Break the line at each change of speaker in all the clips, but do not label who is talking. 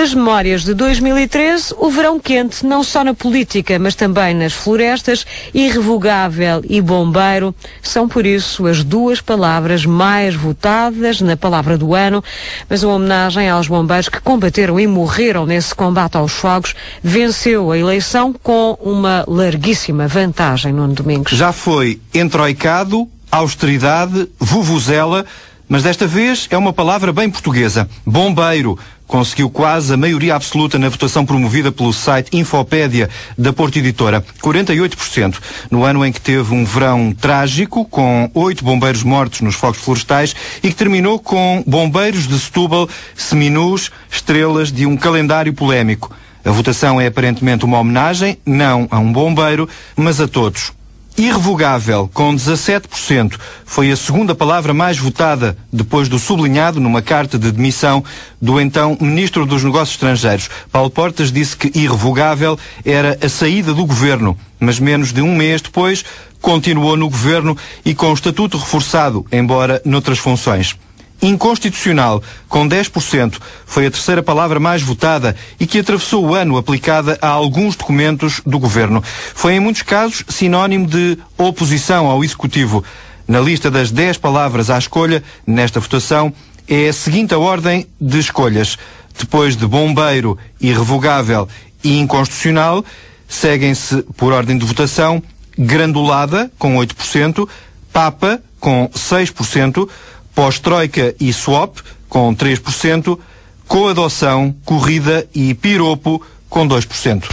Nas memórias de 2013, o verão quente, não só na política, mas também nas florestas, irrevogável e bombeiro, são por isso as duas palavras mais votadas na palavra do ano, mas uma homenagem aos bombeiros que combateram e morreram nesse combate aos fogos, venceu a eleição com uma larguíssima vantagem no domingo.
Já foi entroicado, austeridade, vuvuzela, mas desta vez é uma palavra bem portuguesa. Bombeiro. Conseguiu quase a maioria absoluta na votação promovida pelo site Infopédia da Porto Editora. 48%. No ano em que teve um verão trágico, com oito bombeiros mortos nos fogos florestais e que terminou com bombeiros de Setúbal, seminus, estrelas de um calendário polémico. A votação é aparentemente uma homenagem, não a um bombeiro, mas a todos. Irrevogável, com 17%, foi a segunda palavra mais votada depois do sublinhado numa carta de demissão do então Ministro dos Negócios Estrangeiros. Paulo Portas disse que irrevogável era a saída do governo, mas menos de um mês depois continuou no governo e com o estatuto reforçado, embora noutras funções inconstitucional, com 10%, foi a terceira palavra mais votada e que atravessou o ano aplicada a alguns documentos do governo. Foi, em muitos casos, sinónimo de oposição ao executivo. Na lista das 10 palavras à escolha, nesta votação, é a seguinte a ordem de escolhas. Depois de bombeiro, irrevogável e inconstitucional, seguem-se, por ordem de votação, grandulada, com 8%, papa, com 6%, pós-troika e swap, com 3%, coadoção, corrida e piropo, com 2%.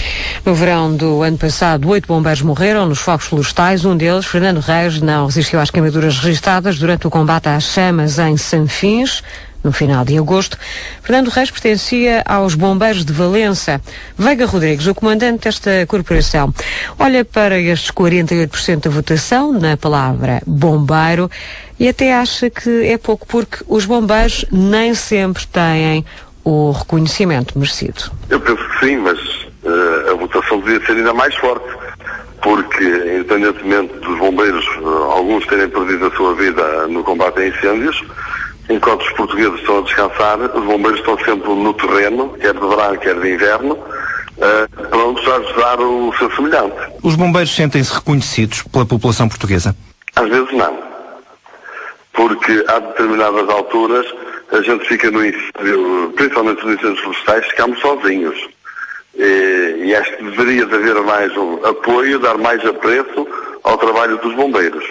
No verão do ano passado, oito bombeiros morreram nos fogos florestais. Um deles, Fernando Reis, não resistiu às queimaduras registradas durante o combate às chamas em Sanfins no final de agosto. Fernando Reis pertencia aos Bombeiros de Valença. Veiga Rodrigues, o comandante desta corporação, olha para estes 48% da votação na palavra bombeiro e até acha que é pouco porque os bombeiros nem sempre têm o reconhecimento merecido.
Eu penso que sim, mas uh, a votação devia ser ainda mais forte, porque, independentemente dos bombeiros, uh, alguns terem perdido a sua vida no combate a incêndios, enquanto os portugueses estão a descansar, os bombeiros estão sempre no terreno, quer de verão, quer de inverno, uh, prontos a ajudar o seu semelhante.
Os bombeiros sentem-se reconhecidos pela população portuguesa?
Às vezes não. Porque há determinadas alturas a gente fica no incêndio, principalmente nos incêndios florestais, ficamos sozinhos. E, e acho que deveria haver mais um apoio, dar mais apreço ao trabalho dos bombeiros.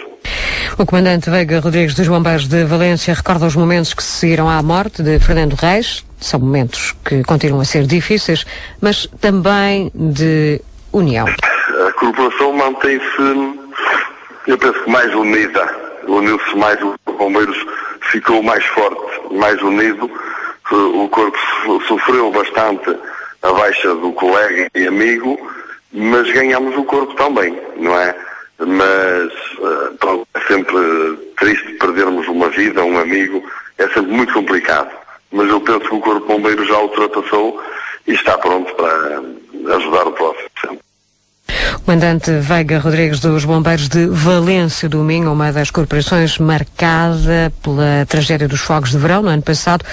O comandante Veiga Rodrigues dos Bombeiros de Valência recorda os momentos que se seguiram à morte de Fernando Reis. São momentos que continuam a ser difíceis, mas também de união.
A corporação mantém-se, eu penso que mais unida. Uniu-se mais, os bombeiros ficou mais forte, mais unido. O corpo sofreu bastante a baixa do colega e amigo, mas ganhamos o corpo também, não é? mas uh, pronto, é sempre triste perdermos uma vida, um amigo, é sempre muito complicado. Mas eu penso que o Corpo Bombeiro já ultrapassou e está pronto para ajudar o próximo sempre.
Comandante Veiga Rodrigues dos Bombeiros de Valência do Minho, uma das corporações marcada pela tragédia dos fogos de verão no ano passado,